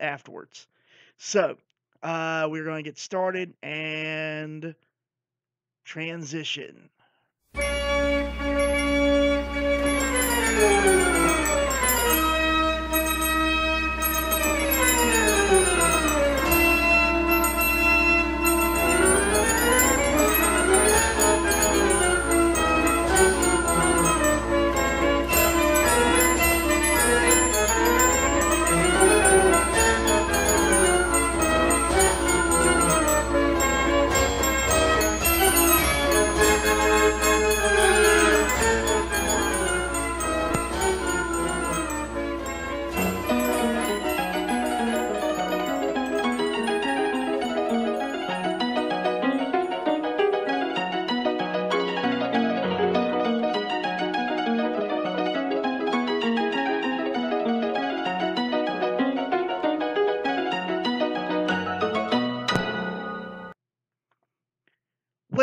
afterwards. So, uh, we're going to get started and transition.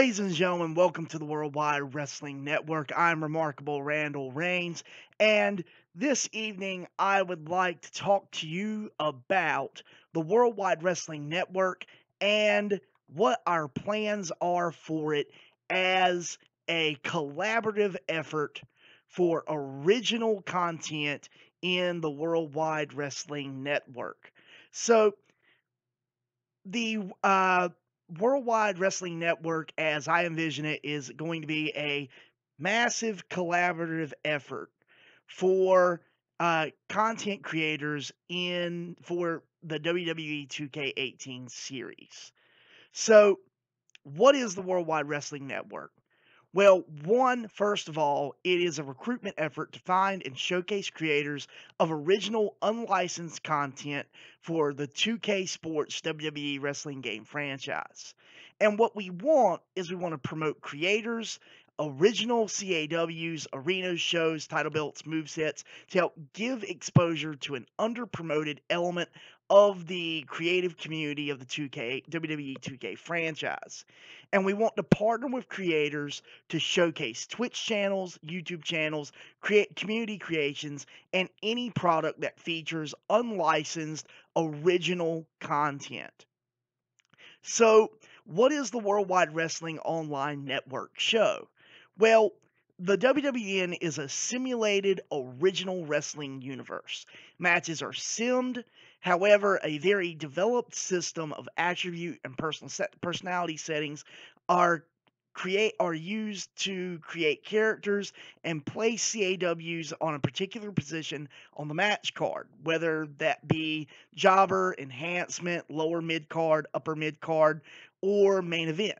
Ladies and gentlemen, welcome to the Worldwide Wrestling Network. I'm Remarkable Randall Reigns, and this evening I would like to talk to you about the Worldwide Wrestling Network and what our plans are for it as a collaborative effort for original content in the Worldwide Wrestling Network. So, the uh, Worldwide Wrestling Network, as I envision it, is going to be a massive collaborative effort for uh, content creators in for the WWE 2K18 series. So, what is the Worldwide Wrestling Network? Well, one, first of all, it is a recruitment effort to find and showcase creators of original unlicensed content for the 2K Sports WWE wrestling game franchise. And what we want is we want to promote creators, original CAWs, arenas, shows, title belts, movesets to help give exposure to an underpromoted element of the creative community of the 2K WWE 2K franchise. And we want to partner with creators to showcase Twitch channels, YouTube channels, create community creations, and any product that features unlicensed original content. So, what is the Worldwide Wrestling Online Network show? Well, the WWN is a simulated original wrestling universe. Matches are simmed, however, a very developed system of attribute and personal set, personality settings are create are used to create characters and place CAWs on a particular position on the match card, whether that be jobber, enhancement, lower mid card, upper mid card, or main event.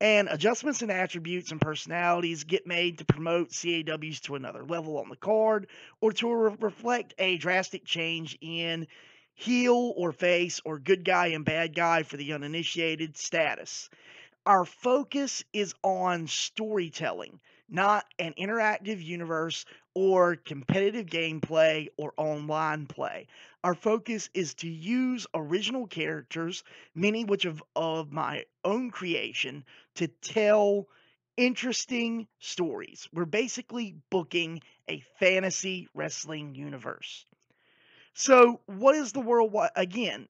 And adjustments in attributes and personalities get made to promote CAWs to another level on the card or to re- reflect a drastic change in heel or face or good guy and bad guy for the uninitiated status. Our focus is on storytelling, not an interactive universe or competitive gameplay or online play. Our focus is to use original characters, many which of, of my own creation, to tell interesting stories. We're basically booking a fantasy wrestling universe. So, what is the world? Again,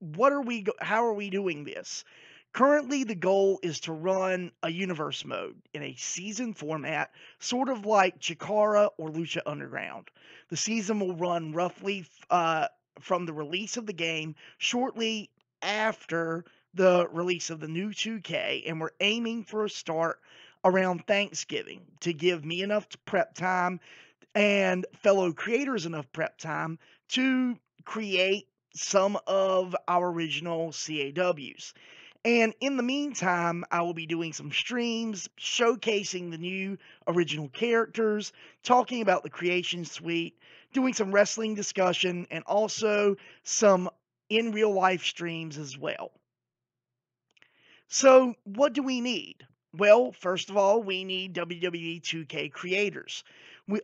what are we? How are we doing this? Currently, the goal is to run a universe mode in a season format, sort of like Chikara or Lucha Underground. The season will run roughly uh, from the release of the game shortly after the release of the new 2K, and we're aiming for a start around Thanksgiving to give me enough prep time and fellow creators enough prep time to create some of our original CAWs. And in the meantime, I will be doing some streams showcasing the new original characters, talking about the creation suite, doing some wrestling discussion, and also some in real life streams as well. So, what do we need? Well, first of all, we need WWE 2K creators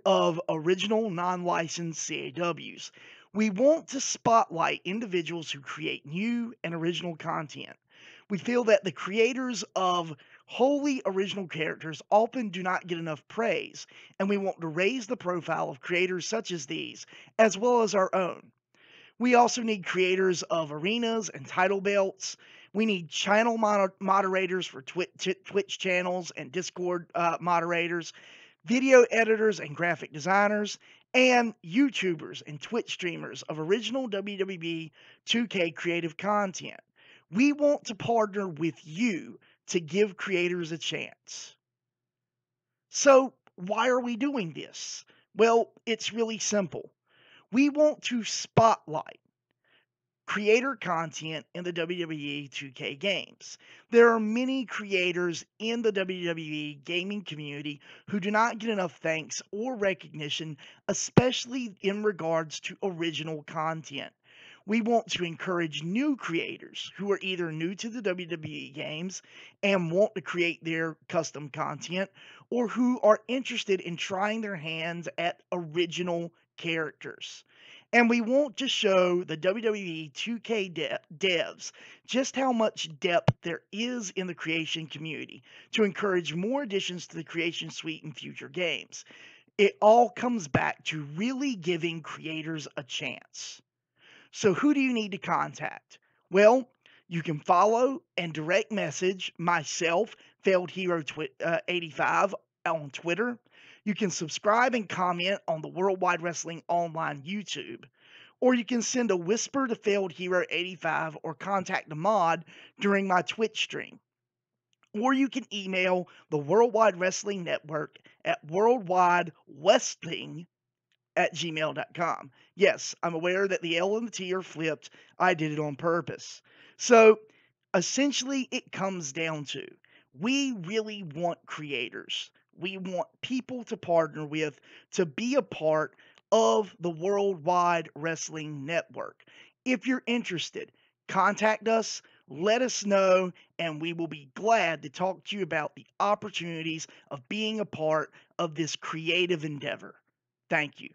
of original non licensed CAWs. We want to spotlight individuals who create new and original content. We feel that the creators of wholly original characters often do not get enough praise, and we want to raise the profile of creators such as these, as well as our own. We also need creators of arenas and title belts. We need channel moder- moderators for Twi- t- Twitch channels and Discord uh, moderators, video editors and graphic designers, and YouTubers and Twitch streamers of original WWE 2K creative content. We want to partner with you to give creators a chance. So, why are we doing this? Well, it's really simple. We want to spotlight creator content in the WWE 2K games. There are many creators in the WWE gaming community who do not get enough thanks or recognition, especially in regards to original content. We want to encourage new creators who are either new to the WWE games and want to create their custom content or who are interested in trying their hands at original characters. And we want to show the WWE 2K de- devs just how much depth there is in the creation community to encourage more additions to the creation suite in future games. It all comes back to really giving creators a chance. So, who do you need to contact? Well, you can follow and direct message myself, Failed Hero twi- uh, 85, on Twitter. You can subscribe and comment on the Worldwide Wrestling Online YouTube. Or you can send a whisper to Failed Hero 85 or contact the mod during my Twitch stream. Or you can email the Worldwide Wrestling Network at worldwidewrestling at gmail.com. Yes, I'm aware that the L and the T are flipped. I did it on purpose. So essentially, it comes down to we really want creators. We want people to partner with to be a part of the Worldwide Wrestling Network. If you're interested, contact us, let us know, and we will be glad to talk to you about the opportunities of being a part of this creative endeavor. Thank you.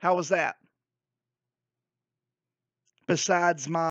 How was that? Besides my